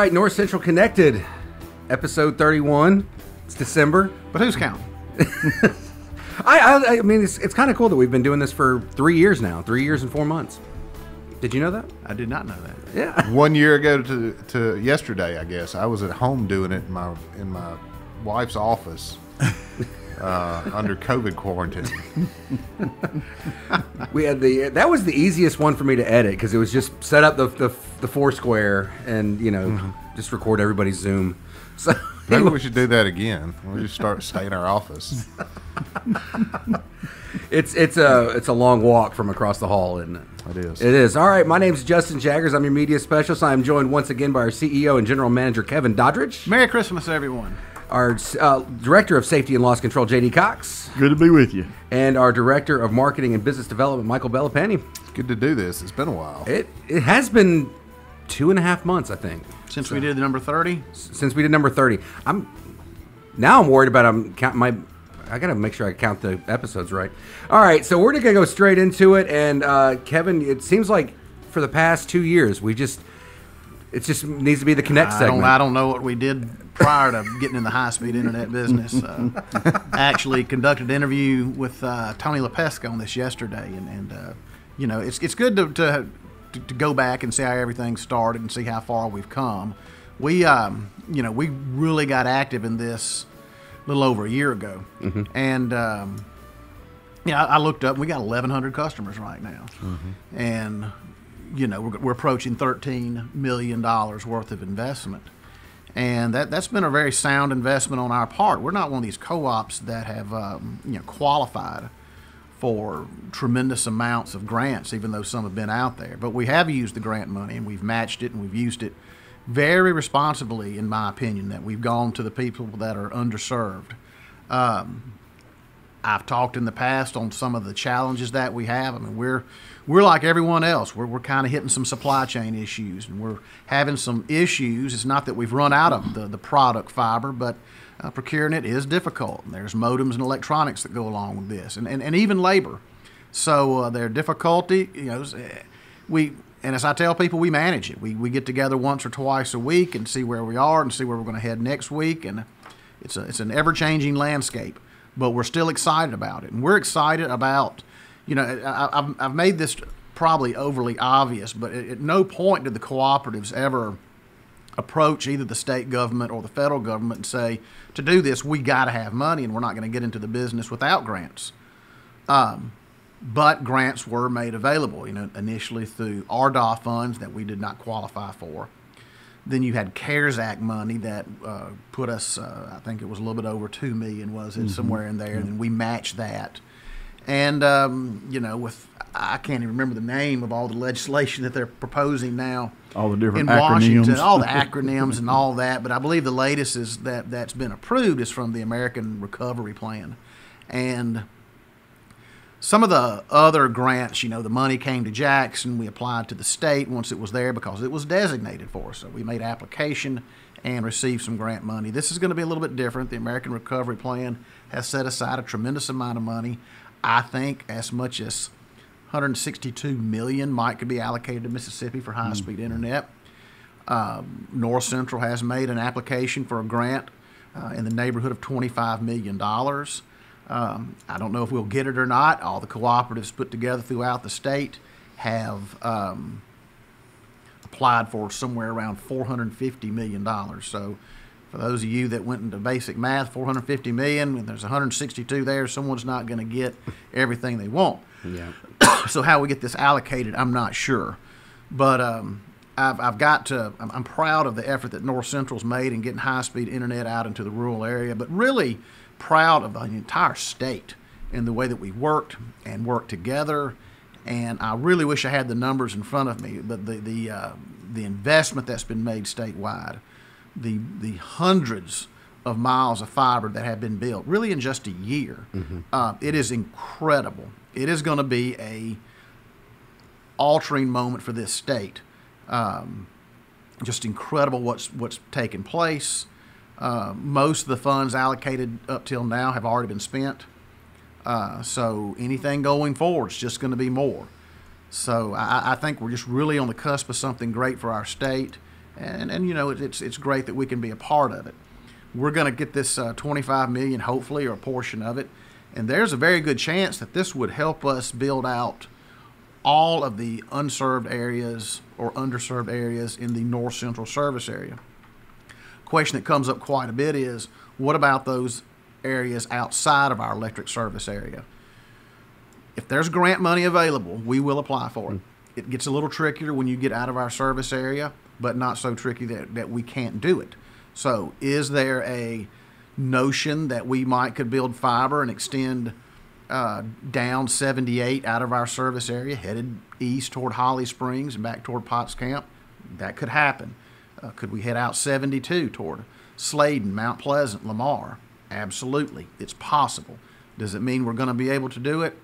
Right, North Central Connected, episode 31. It's December. But who's counting? I, I, I mean, it's, it's kind of cool that we've been doing this for three years now, three years and four months. Did you know that? I did not know that. Yeah. One year ago to to yesterday, I guess I was at home doing it in my in my wife's office uh, under COVID quarantine. We had the that was the easiest one for me to edit because it was just set up the the, the four square and you know just record everybody's Zoom. So Maybe we should do that again. We'll just start stay in our office. it's it's a it's a long walk from across the hall, isn't it? It is. It is. All right, my name's Justin Jaggers. I'm your media specialist. I'm joined once again by our CEO and general manager Kevin Doddridge, Merry Christmas, everyone. Our uh, director of safety and loss control JD Cox, Good to be with you. and our director of marketing and business development Michael Bellapani. Good to do this. It's been a while. It it has been two and a half months, I think, Since we did the number 30, since we did number thirty. I'm now I'm worried about I'm count my. I gotta make sure I count the episodes right. All right, so we're gonna go straight into it. And uh, Kevin, it seems like for the past two years we just it just needs to be the connect I segment. don't, I don't know what we did prior to getting in the high speed internet business. Uh, actually, conducted an interview with uh, Tony LaPesca on this yesterday, and, and uh, you know, it's, it's good to, to, to, go back and see how everything started and see how far we've come. We, um, you know, we really got active in this a little over a year ago, and um, yeah, I I looked up and we got 1,100 customers right now, and you know we're, we're approaching 13 million dollars worth of investment, and that that's been a very sound investment on our part. We're not one of these co-ops that have um, you know qualified for tremendous amounts of grants, even though some have been out there. But we have used the grant money and we've matched it and we've used it very responsibly, in my opinion. That we've gone to the people that are underserved. I've talked in the past on some of the challenges that we have. I mean, we're we're like everyone else. We're, we're kind of hitting some supply chain issues, and we're having some issues. It's not that we've run out of the, the product fiber, but uh, procuring it is difficult. And there's modems and electronics that go along with this, and, and, and even labor. So uh, their difficulty, you know, eh, we and as I tell people, we manage it. We, we get together once or twice a week and see where we are and see where we're going to head next week. And it's a, it's an ever changing landscape, but we're still excited about it. And we're excited about, you know, I, I've, I've made this probably overly obvious, but at, no point did the cooperatives ever approach either the state government or the federal government and say, to do this, we got to have money and we're not going to get into the business without grants um, but grants were made available, you know, initially through RDOF funds that we did not qualify for. Then you had CARES Act money that uh, put us, uh, I think it was a little bit over two million, was it somewhere in there? And then we matched that. And um, you know, with I can't even remember the name of all the legislation that they're proposing now. All the different in Washington, all the acronyms and all that. But I believe the latest is that that's been approved is from the American Recovery Plan, and some of the other grants, you know, the money came to Jackson. We applied to the state once it was there because it was designated for us. So we made application and received some grant money. This is going to be a little bit different. The American Recovery Plan has set aside a tremendous amount of money. I think as much as 162 million might could be allocated to Mississippi for high-speed internet. Um, North Central has made an application for a grant uh, in the neighborhood of $25 million. Um, I don't know if we'll get it or not. All the cooperatives put together throughout the state have um, applied for somewhere around $450 million. So, for those of you that went into basic math, 450 million, and there's 162 there, someone's not going to get everything they want. yeah. so how we get this allocated, I'm not sure, but um, I've, I've got to. I'm, I'm proud of the effort that North Central's made in getting high-speed internet out into the rural area, but really proud of the entire state in the way that we worked and worked together. And I really wish I had the numbers in front of me, but the the uh, the investment that's been made statewide, the the hundreds of miles of fiber that have been built, really in just a year, uh, it is incredible. It is going to be a altering moment for this state. Um, just incredible what's what's taken place. Uh, most of the funds allocated up till now have already been spent. Uh, so anything going forward is just going to be more. So I, I think we're just really on the cusp of something great for our state, and and you know it, it's it's great that we can be a part of it. We're going to get this uh, 25 million, hopefully, or a portion of it, and there's a very good chance that this would help us build out all of the unserved areas or underserved areas in the north central service area. Question that comes up quite a bit is what about those areas outside of our electric service area? If there's grant money available, we will apply for it. It gets a little trickier when you get out of our service area, but not so tricky that, that we can't do it. So, is there a notion that we might could build fiber and extend uh, down 78 out of our service area, headed east toward Holly Springs and back toward Potts Camp? That could happen. Uh, could we head out 72 toward Slayden, Mount Pleasant, Lamar? Absolutely, it's possible. Does it mean we're going to be able to do it?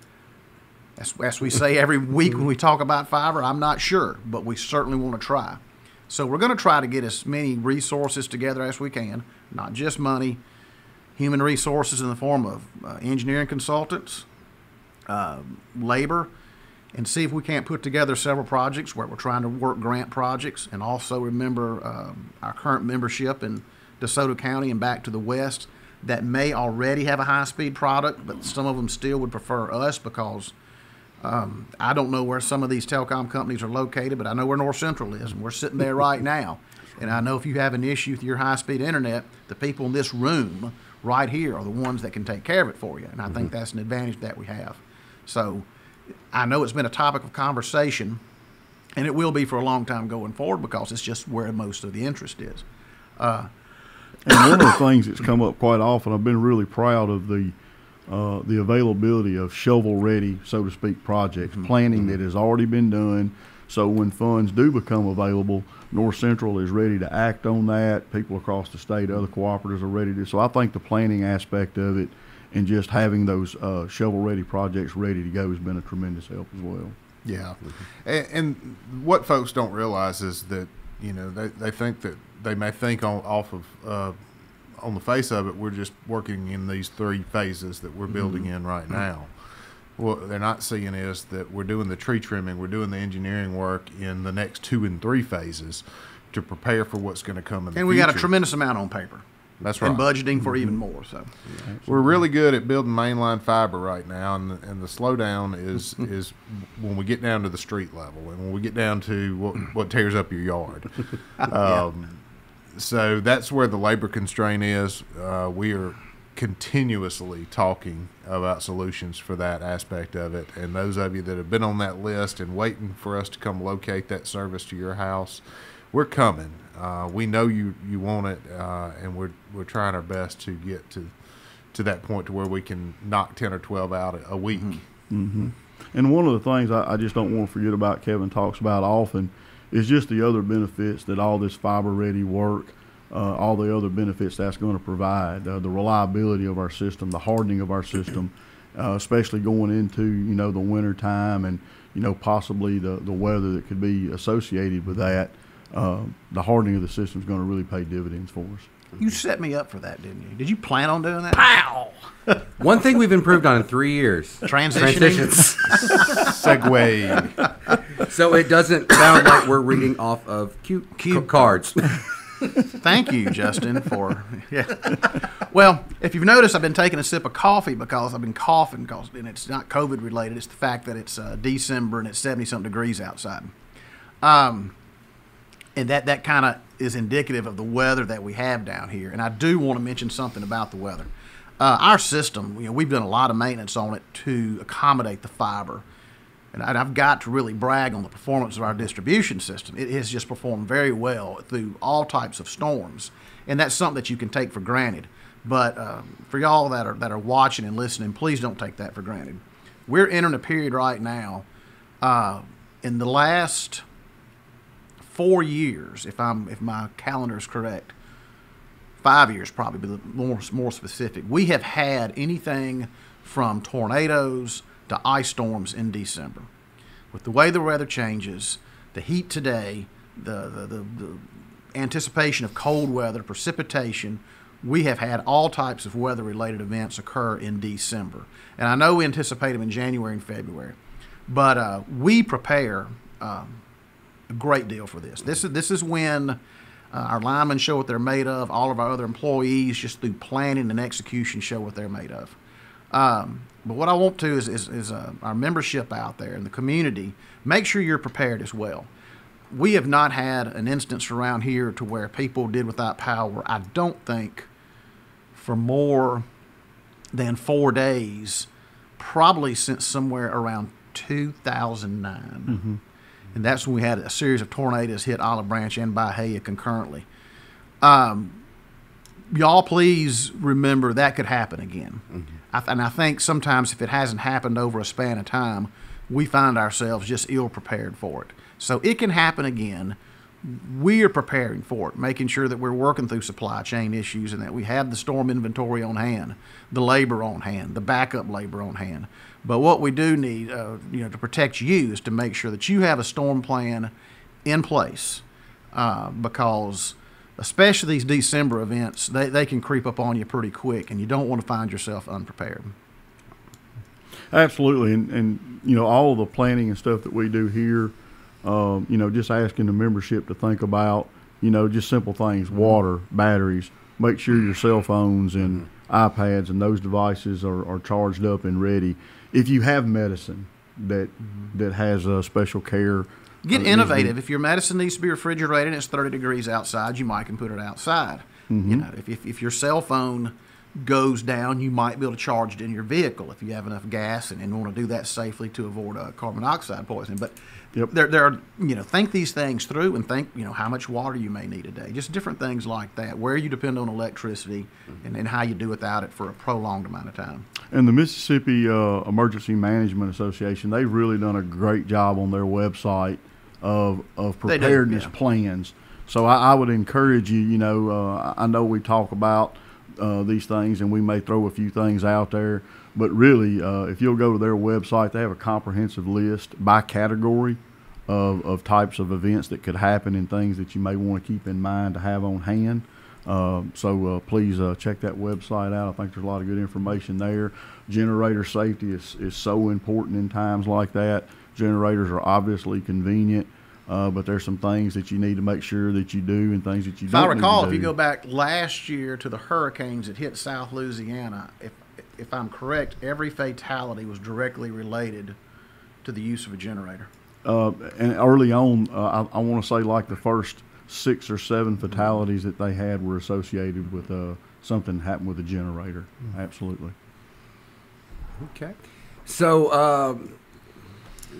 As, as we say every week when we talk about fiber, I'm not sure, but we certainly want to try. So we're going to try to get as many resources together as we can, not just money, human resources in the form of uh, engineering consultants, uh, labor, and see if we can't put together several projects where we're trying to work grant projects and also remember um, our current membership in DeSoto County and back to the west that may already have a high speed product, but some of them still would prefer us because um, I don't know where some of these telecom companies are located, but I know where North Central is, and we're sitting there right now. And I know if you have an issue with your high speed internet, the people in this room right here are the ones that can take care of it for you. And I think that's an advantage that we have. So I know it's been a topic of conversation, and it will be for a long time going forward because it's just where most of the interest is. Uh, and one of the things that's come up quite often, I've been really proud of the uh, the availability of shovel ready, so to speak, projects, mm-hmm. planning mm-hmm. that has already been done. So when funds do become available, North Central is ready to act on that. People across the state, other cooperatives are ready to. So I think the planning aspect of it and just having those uh, shovel ready projects ready to go has been a tremendous help as well. Yeah, and, and what folks don't realize is that you know they, they think that they may think on off of uh, on the face of it we're just working in these three phases that we're building in right now. What they're not seeing is that we're doing the tree trimming, we're doing the engineering work in the next two and three phases to prepare for what's going to come in the And we future. got a tremendous amount on paper. That's right. And budgeting for even more. So We're really good at building mainline fiber right now, and the, and the slowdown is is when we get down to the street level, and when we get down to what what tears up your yard. Um, So that's where the labor constraint is. Uh, we are continuously talking about solutions for that aspect of it, and those of you that have been on that list and waiting for us to come locate that service to your house, we're coming. Uh, we know you you want it, uh, and we're we're trying our best to get to to that point to where we can knock ten or twelve out a, week. And one of the things I, I just don't want to forget about, Kevin talks about often, is just the other benefits that all this fiber ready work, uh, all the other benefits that's going to provide, uh, the reliability of our system, the hardening of our system, uh, especially going into you know the winter time and you know possibly the the weather that could be associated with that. Uh, the hardening of the system is going to really pay dividends for us. you set me up for that, didn't you? Did you plan on doing that? Pow! One thing we've improved on in three years. Transitioning. Transitions. Segue. so it doesn't sound like we're reading off of cute, Cue cards. Thank you, Justin, for yeah. Well, if you've noticed, I've been taking a sip of coffee because I've been coughing, because and it's not COVID related. It's the fact that it's uh, December and it's seventy something degrees outside. Um, and that that kind of is indicative of the weather that we have down here. And I do want to mention something about the weather. Uh, our system, you know, we've done a lot of maintenance on it to accommodate the fiber. And I've got to really brag on the performance of our distribution system. It has just performed very well through all types of storms, and that's something that you can take for granted. But um, for y'all that are that are watching and listening, please don't take that for granted. We're entering a period right now. Uh, in the last four years, if I'm if my calendar is correct, five years probably, but more more specific. We have had anything from tornadoes to ice storms in December. With the way the weather changes, the heat today, the the, the, the anticipation of cold weather, precipitation, we have had all types of weather related events occur in December. And I know we anticipate them in January and February, but uh, we prepare um, a great deal for this. This is this is when Uh, our linemen show what they're made of. All of our other employees, just through planning and execution, show what they're made of. Um, but what I want to is, is, is uh, our membership out there in the community, make sure you're prepared as well. We have not had an instance around here to where people did without power, I don't think, for more than four days, probably since somewhere around 2009. And that's when we had a series of tornadoes hit Olive Branch and Byhalia concurrently. Um, y'all please remember that could happen again. I th- and I think sometimes if it hasn't happened over a span of time, we find ourselves just ill prepared for it. So it can happen again. We are preparing for it, making sure that we're working through supply chain issues and that we have the storm inventory on hand, the labor on hand, the backup labor on hand. But what we do need, uh, you know, to protect you is to make sure that you have a storm plan in place, uh, because especially these December events, they, they can creep up on you pretty quick, and you don't want to find yourself unprepared. Absolutely, and, and you know all the planning and stuff that we do here, um, you know, just asking the membership to think about, you know, just simple things: water, batteries. Make sure your cell phones and iPads and those devices are, are charged up and ready. If you have medicine that that has a special care, Get uh, innovative. If your medicine needs to be refrigerated and it's 30 degrees outside, you might can put it outside. You know, if, if, if your cell phone goes down, you might be able to charge it in your vehicle if you have enough gas and, and want to do that safely to avoid uh, carbon dioxide poisoning. But Yep. there, there are, you know, think these things through and think, you know, how much water you may need a day. Just different things like that, where you depend on electricity and, and how you do without it for a prolonged amount of time. And the Mississippi uh, Emergency Management Association, they've really done a great job on their website of of They do, preparedness yeah. plans. So I, I would encourage you. You know, uh, I know we talk about uh, these things, and we may throw a few things out there, but really, uh, if you'll go to their website, they have a comprehensive list by category of, of types of events that could happen and things that you may want to keep in mind to have on hand. Uh, so uh, please uh, check that website out. I think there's a lot of good information there. Generator safety is, is so important in times like that. Generators are obviously convenient, uh, but there's some things that you need to make sure that you do and things that you If don't I recall, need if you go back last year to the hurricanes that hit South Louisiana, if if I'm correct, every fatality was directly related to the use of a generator. uh, and early on, uh, I, I want to say like the first six or seven fatalities that they had were associated with uh, something happened with a generator. Absolutely. Okay. So, um,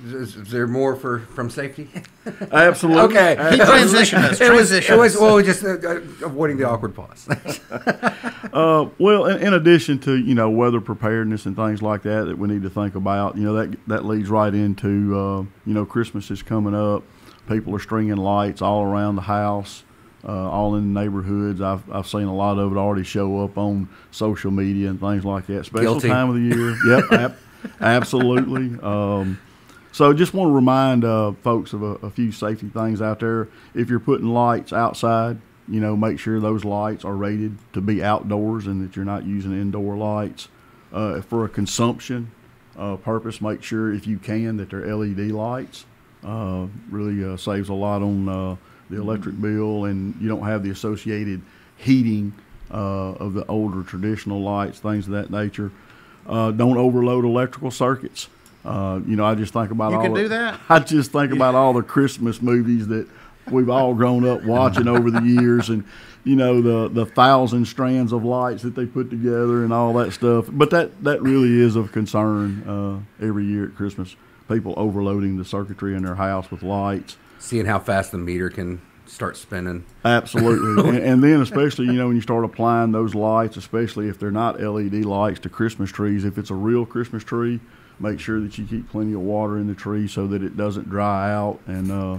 is, is there more for from safety? Absolutely. okay. Keep transitioning us. It was, it was well, just uh, uh, avoiding the awkward pause. Uh, well, in, in addition to you know weather preparedness and things like that that we need to think about, you know that that leads right into uh, you know Christmas is coming up. People are stringing lights all around the house, uh, all in the neighborhoods. I've I've seen a lot of it already show up on social media and things like that. Special Guilty. time of the year. yep, ab- absolutely. Um, so just want to remind uh, folks of a, a few safety things out there. If you're putting lights outside, you know, make sure those lights are rated to be outdoors and that you're not using indoor lights. Uh, for a consumption uh, purpose, make sure if you can that they're LED lights. Uh, really uh, saves a lot on uh, the electric bill, and you don't have the associated heating of the older traditional lights, things of that nature. Don't overload electrical circuits. Uh, you know, I just think about You all can the- do that? I just think about all the Christmas movies that we've all grown up watching over the years, and you know the the thousand strands of lights that they put together and all that stuff. But that that really is of concern uh, every year at Christmas. People overloading the circuitry in their house with lights. Seeing how fast the meter can start spinning. Absolutely, and, and then especially you know when you start applying those lights, especially if they're not LED lights to Christmas trees. If it's a real Christmas tree, make sure that you keep plenty of water in the tree so that it doesn't dry out. And uh,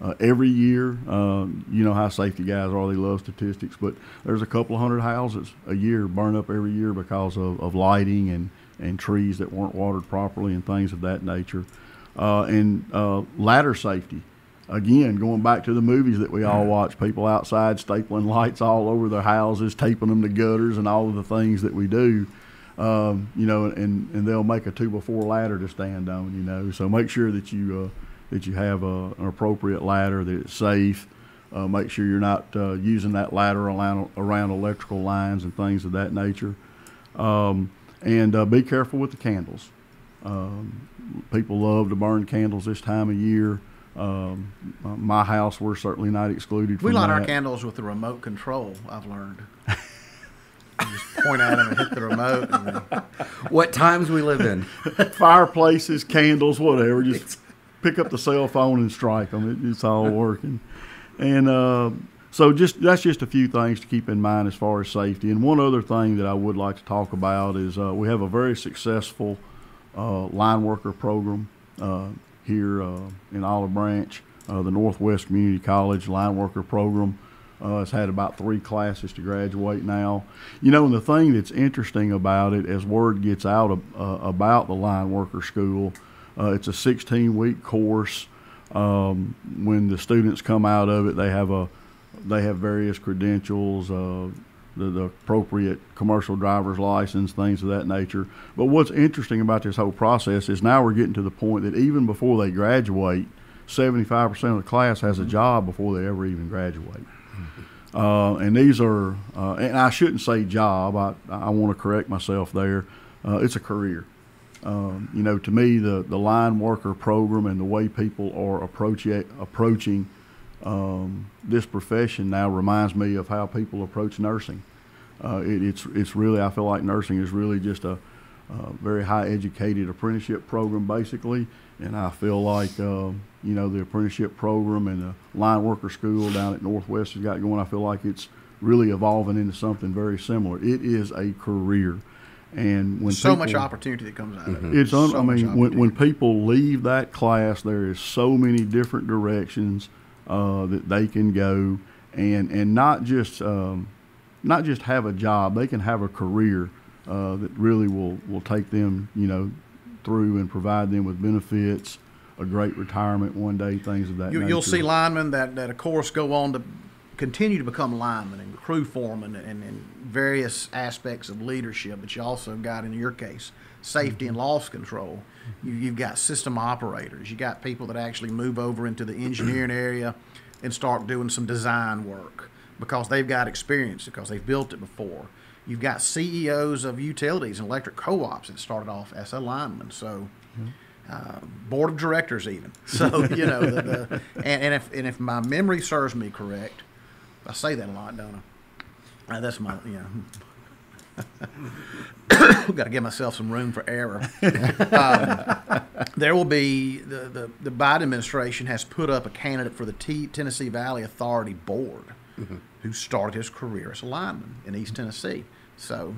uh, every year, uh, you know how safety guys are; they love statistics. But there's a couple of hundred houses a year burn up every year because of, of lighting and and trees that weren't watered properly and things of that nature. Uh, and uh, ladder safety again, going back to the movies that we all watch, people outside stapling lights all over their houses, taping them to gutters, and all of the things that we do. Um, you know, and, and they'll make a two by four ladder to stand on. You know, so make sure that you uh, that you have a, an appropriate ladder that is safe. Uh, make sure you're not uh, using that ladder around, around electrical lines and things of that nature. Um, and uh, be careful with the candles. Um, people love to burn candles this time of year. Um, my house, we're certainly not excluded We light that. our candles with the remote control. I've learned. You just point at them and hit the remote. And What times we live in. fireplaces, candles, whatever. Just pick up the cell phone and strike them. It, it's all working. And uh, so, just that's just a few things to keep in mind as far as safety. And one other thing that I would like to talk about is uh, we have a very successful uh, line worker program uh, here uh, in Olive Branch. Uh, the Northwest Community College line worker program uh, has had about three classes to graduate now. You know, and the thing that's interesting about it, as word gets out of, uh, about the line worker school, uh, it's a 16 week course. Um, when the students come out of it, they have a they have various credentials, uh, the, the appropriate commercial driver's license, things of that nature. But what's interesting about this whole process is now we're getting to the point that even before they graduate, 75% of the class has a job before they ever even graduate. Uh, and these are, uh, and I shouldn't say job. I, I want to correct myself there. Uh, it's a career. Um, you know, to me, the, the line worker program and the way people are approach approaching um, this profession now reminds me of how people approach nursing. Uh, it, it's it's really I feel like nursing is really just a very high educated apprenticeship program basically, and I feel like um, you know the apprenticeship program and the line worker school down at Northwest has got going. I feel like it's really evolving into something very similar. It is a career, and when so much opportunity that comes out of it. it's un- So I mean, when, when people leave that class, there is so many different directions uh, that they can go, and and not just um, not just have a job. They can have a career uh, that really will will take them, you know, through and provide them with benefits, a great retirement one day, things of that You, nature. you'll see linemen that, that, of course, go on to continue to become linemen and crew foremen and, and various aspects of leadership. But you also got, in your case, safety and mm-hmm. loss control. You, you've got system operators. You got people that actually move over into the engineering area and start doing some design work because they've got experience because they've built it before. You've got CEOs of utilities and electric co-ops that started off as a lineman. So uh, board of directors even. So you know, the, the, and, and if and if my memory serves me correct, I say that a lot, don't I? Uh, that's my you know. Got to give myself some room for error. um, there will be the, the the Biden administration has put up a candidate for the T, Tennessee Valley Authority Board, who started his career as a lineman in East Tennessee. So.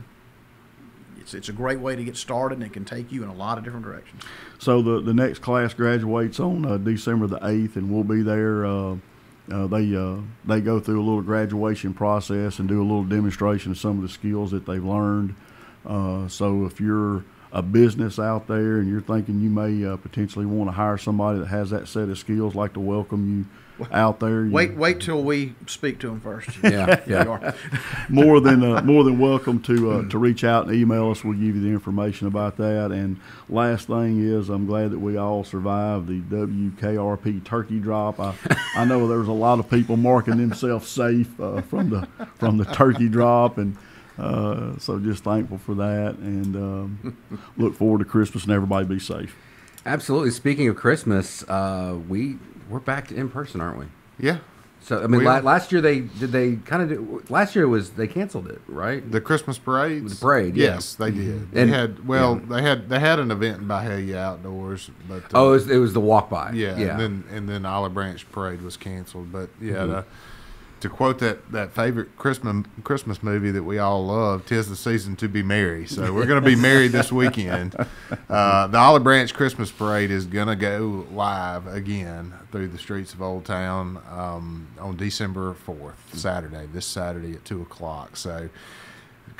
It's, it's a great way to get started, and it can take you in a lot of different directions. So the the next class graduates on uh, December the eighth, and we'll be there. Uh, uh, they uh, they go through a little graduation process and do a little demonstration of some of the skills that they've learned. Uh, so if you're a business out there and you're thinking you may uh, potentially want to hire somebody that has that set of skills, like to welcome you out there. You- Wait, wait till we speak to them first. Yeah, There yeah. more than uh, more than welcome to uh, to reach out and email us. We'll give you the information about that. And last thing is, I'm glad that we all survived the WKRP turkey drop. I I know there was a lot of people marking themselves safe uh, from the from the turkey drop, and uh, so just thankful for that. And um, look forward to Christmas and everybody be safe. Absolutely. Speaking of Christmas, uh, we we're back to in person, aren't we? Yeah. So I mean, la- last year they did they kind of last year was they canceled it, right? The Christmas parade. The parade, yeah. Yes, they did. And- they had well, yeah. they had they had an event in Byhalia outdoors, but uh, oh, it was, it was the walk by. yeah, yeah. and then and then Olive Branch parade was canceled. But yeah, Mm-hmm. the, to quote that that favorite Christmas Christmas movie that we all love, "Tis the season to be merry." So we're going to be merry this weekend. Uh, the Olive Branch Christmas parade is going to go live again through the streets of Old Town um, on December fourth, Saturday. This Saturday at two o'clock. So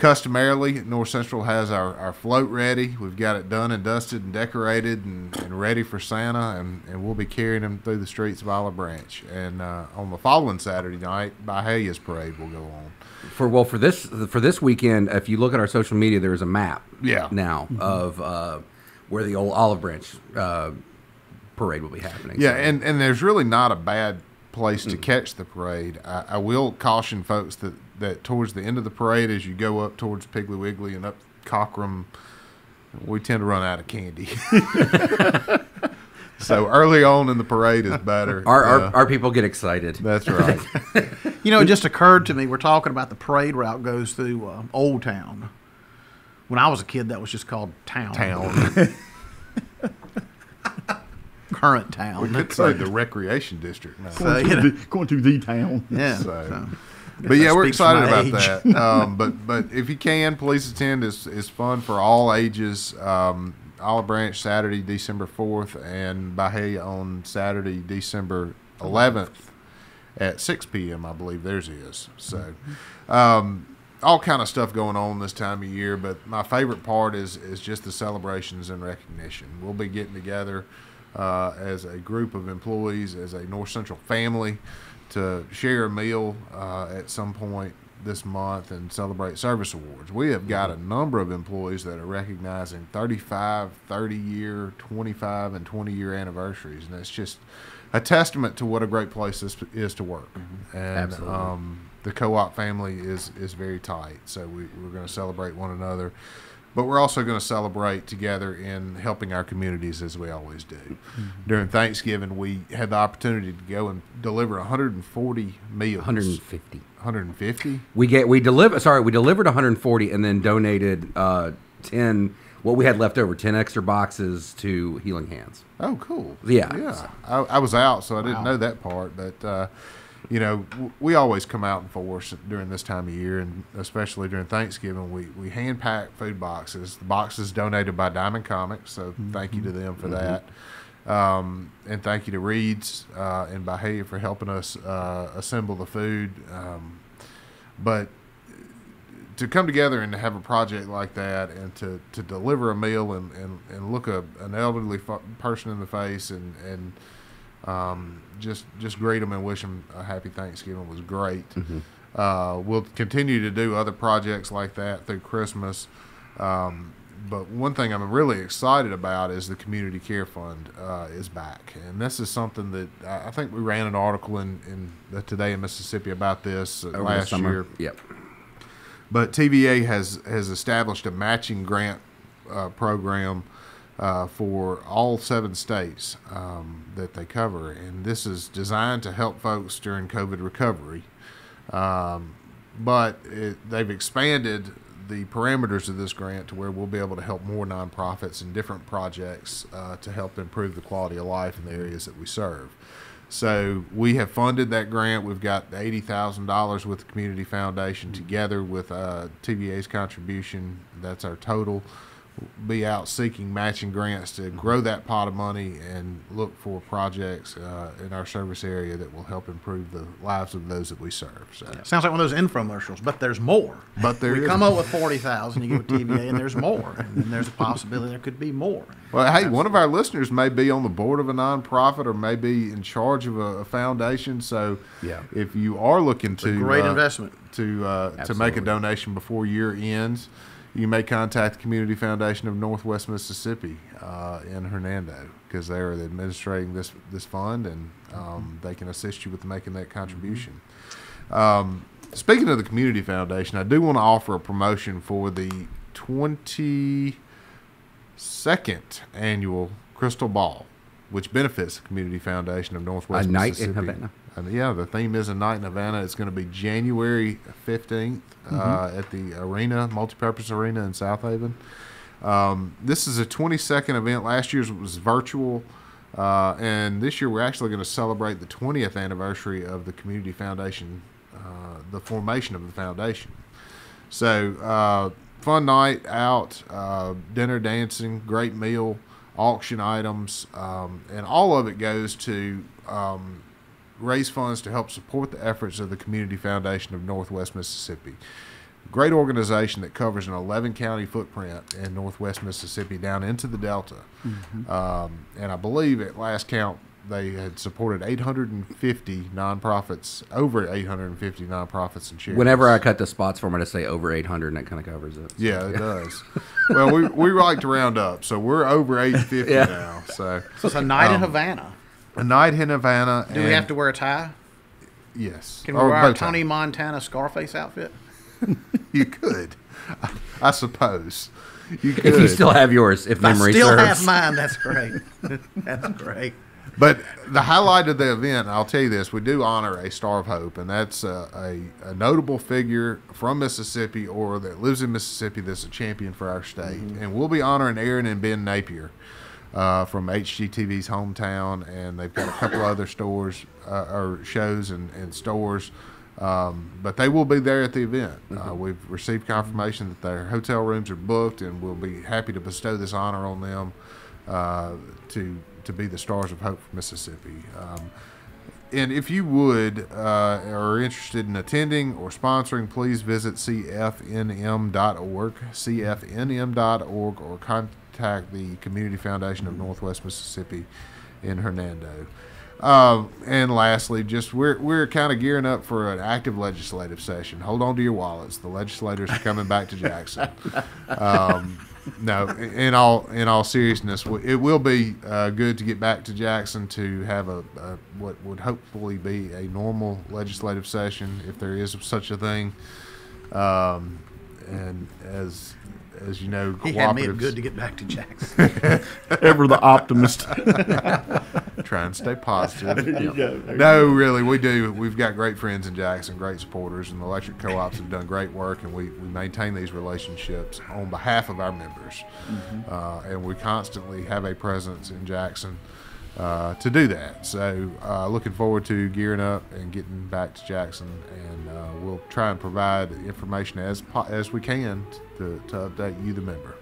customarily, North Central has our, our float ready. We've got it done and dusted and decorated and, and ready for Santa, and, and we'll be carrying them through the streets of Olive Branch. And uh, on the following Saturday night, Byhalia's parade will go on. for well for this for this weekend, if you look at our social media, there's a map. Yeah. Now of uh, where the old Olive Branch uh, parade will be happening. Yeah, So- and, and there's really not a bad place to catch the parade. I, I will caution folks that, that towards the end of the parade, as you go up towards Piggly Wiggly and up Cockrum, we tend to run out of candy. so early on in the parade is better. Our, our, our people get excited. that's right. You know, it just occurred to me. We're talking about the parade route goes through uh, Old Town. When I was a kid, that was just called Town. Town. Current We Town. could say the recreation district now. So, Going, you to the, going to the town. yeah. So- so. But yeah, we're excited about age. that. Um, but but if you can, please attend. It's, it's fun for all ages. Um, Olive Branch Saturday, December fourth, and Byhalia on Saturday, December eleventh at six p.m. I believe theirs is. So, um, all kind of stuff going on this time of year. But my favorite part is is just the celebrations and recognition. We'll be getting together uh, as a group of employees, as a North Central family, to share a meal uh, at some point this month and celebrate service awards. We have got a number of employees that are recognizing 35, 30 year, 25, and 20 year anniversaries, and it's just a testament to what a great place this is to work. And Absolutely. um, the co-op family is is very tight, so we, we're going to celebrate one another. But we're also going to celebrate together in helping our communities as we always do. During Thanksgiving, we had the opportunity to go and deliver 140 meals. 150. 150? We get we deliver. Sorry, we delivered 140 and then donated uh, 10. What we had left over, 10 extra boxes to Healing Hands. Oh, cool. Yeah. Yeah. I, I was out, so I didn't Wow. know that part. But, uh, you know, w- we always come out in force during this time of year, and especially during Thanksgiving. We, we hand pack food boxes. The boxes donated by Diamond Comics, so thank you to them for that. Um, and thank you to Reed's uh, and Byhalia for helping us uh, assemble the food. Um, but to come together and to have a project like that and to, to deliver a meal and, and, and look a, an elderly person in the face and, and um, just just greet them and wish them a happy Thanksgiving was great. Uh, we'll continue to do other projects like that through Christmas. Um, but one thing I'm really excited about is the Community Care Fund uh, is back, and this is something that I think we ran an article in, in the Today in Mississippi about this uh, Over last year. Yep. But TVA has has established a matching grant uh, program uh, for all seven states um, that they cover, and this is designed to help folks during COVID recovery. Um, but it, they've expanded the parameters of this grant to where we'll be able to help more nonprofits and different projects uh, to help improve the quality of life in the areas that we serve. So we have funded that grant. We've got eighty thousand dollars with the community foundation together with uh, TVA's contribution. That's our total. Be out seeking matching grants to grow that pot of money and look for projects uh, in our service area that will help improve the lives of those that we serve. So, Sounds like one of those infomercials, but there's more. but there we is- come up with forty thousand, you give a TVA, and there's more, and then there's a possibility there could be more. Well, hey, one of our listeners may be on the board of a nonprofit or may be in charge of a, a foundation. So, Yeah. if you are looking to great uh, investment. to uh, to make a donation before year ends, you may contact the Community Foundation of Northwest Mississippi uh, in Hernando because they are administrating this this fund and um, they can assist you with making that contribution. Um, speaking of the Community Foundation, I do want to offer a promotion for the twenty second annual Crystal Ball, which benefits the Community Foundation of Northwest A night in Mississippi. Havana. And yeah, the theme is a night in Havana. It's going to be January 15th uh, at the arena, multipurpose arena in South Haven. Um, this is a 22nd event. Last year's was virtual. Uh, and this year we're actually going to celebrate the 20th anniversary of the Community Foundation, uh, the formation of the foundation. So, uh, fun night out, uh, dinner, dancing, great meal, auction items, um, and all of it goes to um, raise funds to help support the efforts of the Community Foundation of Northwest Mississippi. Great organization that covers an 11 county footprint in Northwest Mississippi down into the Delta. Um, and I believe at last count, they had supported 850 nonprofits, over 850 nonprofits and charities. Whenever I cut the spots for them, I just say over 800, and that kind of covers it. Yeah, it does. well, we, we like to round up, so we're over 850 Yeah. now. So So it's a night in Um, Havana. A night in Havana. Do we have to wear a tie? Yes. Can oh, we Or wear bow our. Tony Montana Scarface outfit? You could, I, I suppose. You could. If you still have yours, if If I memory still serves. have mine. That's great. that's great. But the highlight of the event, I'll tell you this: we do honor a Star of Hope, and that's a, a, a notable figure from Mississippi or that lives in Mississippi that's a champion for our state. Mm-hmm. And we'll be honoring Erin and Ben Napier uh, from HGTV's hometown, and they've got a couple other stores uh, or shows and, and stores. Um, but they will be there at the event. Uh, we've received confirmation that their hotel rooms are booked, and we'll be happy to bestow this honor on them uh, to to be the Stars of Hope for Mississippi. Um, and if you would uh, are interested in attending or sponsoring, please visit cfnm.org, cfnm.org, or contact the Community Foundation of Northwest Mississippi in Hernando. Um, and lastly, just we're we're kind of gearing up for an active legislative session. Hold on to your wallets. The legislators are coming back to Jackson. Um, no, in all in all seriousness, it will be uh, good to get back to Jackson to have a, a what would hopefully be a normal legislative session, if there is such a thing. Um, and as as you know, He had me at cooperatives- good to get back to Jackson. Ever the optimist. try and stay positive. you go. No, really, we do. We've got great friends in Jackson, great supporters, and the electric co-ops have done great work, and we, we maintain these relationships on behalf of our members. Uh, and we constantly have a presence in Jackson uh, to do that. So, uh, looking forward to gearing up and getting back to Jackson, and uh, we'll try and provide information as as we can to, to update you, the member.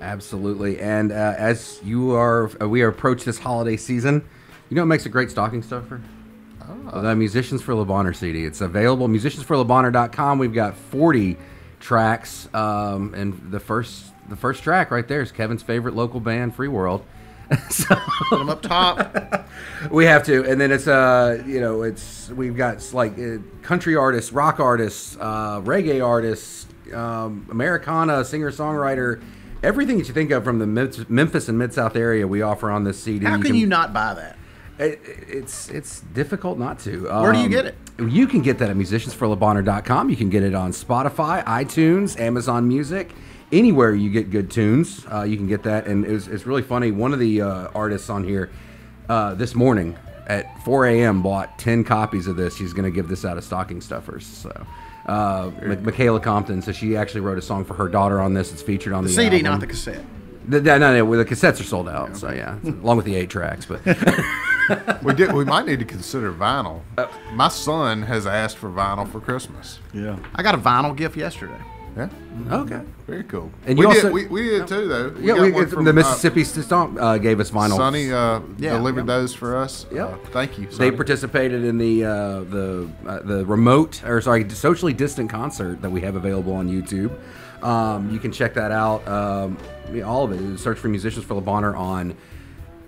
Absolutely. And uh, as you are, uh, we approach this holiday season. You know what makes a great stocking stuffer? Oh. The Musicians for Le Bonheur CD. It's available musiciansforlebonheur.com. We've got 40 tracks, um, and the first the first track right there is Kevin's favorite local band, Free World. so Put them up top. we have to, and then it's uh, you know, it's we've got like uh, country artists, rock artists, uh, reggae artists, um, Americana singer songwriter, everything that you think of from the Mem- Memphis and Mid South area. We offer on this CD. How can you not buy that? It, it's it's difficult not to. Where do you Um, get it? You can get that at musiciansforlebonheur.com. You can get it on Spotify, iTunes, Amazon Music, anywhere you get good tunes. Uh, you can get that, and it's, it's really funny. One of the uh, artists on here uh, this morning at 4 a.m. bought 10 copies of this. She's going to give this out as stocking stuffers. So. Uh, Mi- Michaela Compton, so she actually wrote a song for her daughter on this. It's featured on The the, CD, album. not the cassette. The, no, no, no, the cassettes are sold out. So yeah, along with the eight tracks. But We did. We might need to consider vinyl. Uh, My son has asked for vinyl for Christmas. Yeah. I got a vinyl gift yesterday. Yeah, okay. very cool. And we you did. also- we, we did too, though. We yeah, got we, one from, the uh, Mississippi Stomp uh, gave us vinyl. Sonny uh, Yeah, delivered yep. those for us. Yep. Uh, thank you. They participated in the uh, the uh, the remote or sorry socially distant concert that we have available on YouTube. Um, you can check that out. Um, all of it. Search for musicians for Le Bonheur on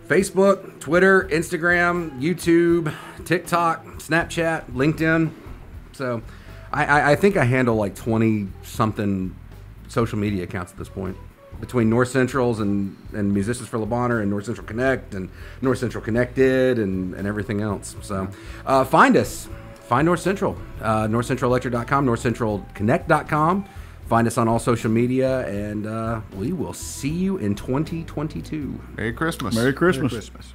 Facebook, Twitter, Instagram, YouTube, TikTok, Snapchat, LinkedIn. So, I, I, I think I handle like twenty something social media accounts at this point. Between North Centrals and, and Musicians for Le Bonheur and North Central Connect and North Central Connected and, and everything else. So uh, find us. Find North Central. Uh, NorthCentralElectric.com, NorthCentralConnect.com. Find us on all social media, and uh, we will see you in 2022. Merry Christmas. Merry Christmas. Christmas.